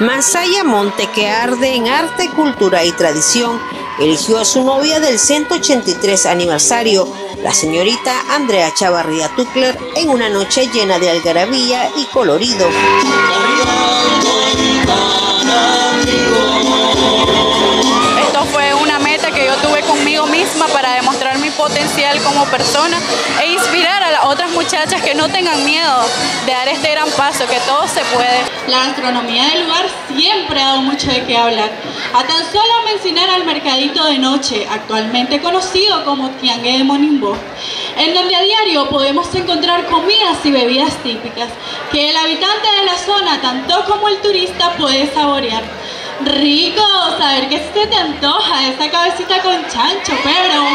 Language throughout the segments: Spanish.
Masaya Monte, que arde en arte, cultura y tradición, eligió a su novia del 183 aniversario, la señorita Andrea Chavarría Tuckler, en una noche llena de algarabía y colorido. Potencial como persona e inspirar a las otras muchachas que no tengan miedo de dar este gran paso, que todo se puede. La gastronomía del lugar siempre ha dado mucho de qué hablar. A tan solo mencionar al mercadito de noche, actualmente conocido como Tiangue de Monimbo, en donde a diario podemos encontrar comidas y bebidas típicas que el habitante de la zona, tanto como el turista, puede saborear. Rico, saber que se te antoja esa cabecita con chancho, pero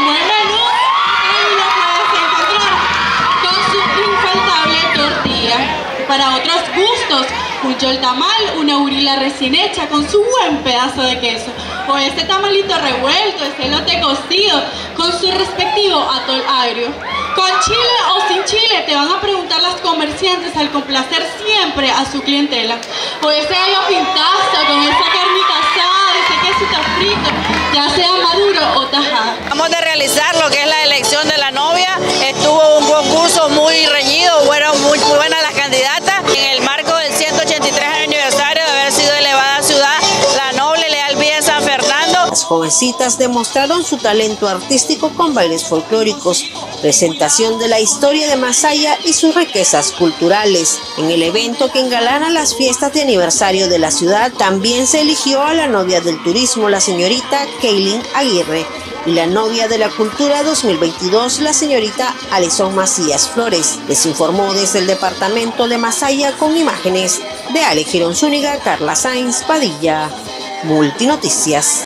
Para otros gustos, un tamal, una urila recién hecha con su buen pedazo de queso, o ese tamalito revuelto, ese lote cocido con su respectivo atol agrio. Con chile o sin chile te van a preguntar las comerciantes al complacer siempre a su clientela. O ese gallo pintazo con esa carnita asada, ese quesito frito, ya sea maduro o tajada. Vamos a realizar lo que es la elección de la novia. Estuvo un concurso muy Jovencitas demostraron su talento artístico con bailes folclóricos, presentación de la historia de Masaya y sus riquezas culturales. En el evento que engalana las fiestas de aniversario de la ciudad, también se eligió a la novia del turismo, la señorita Kaylin Aguirre, y la novia de la cultura 2022, la señorita Alison Macías Flores. Les informó desde el departamento de Masaya con imágenes de Ale Girón Zúñiga, Carla Sainz Padilla. Multinoticias.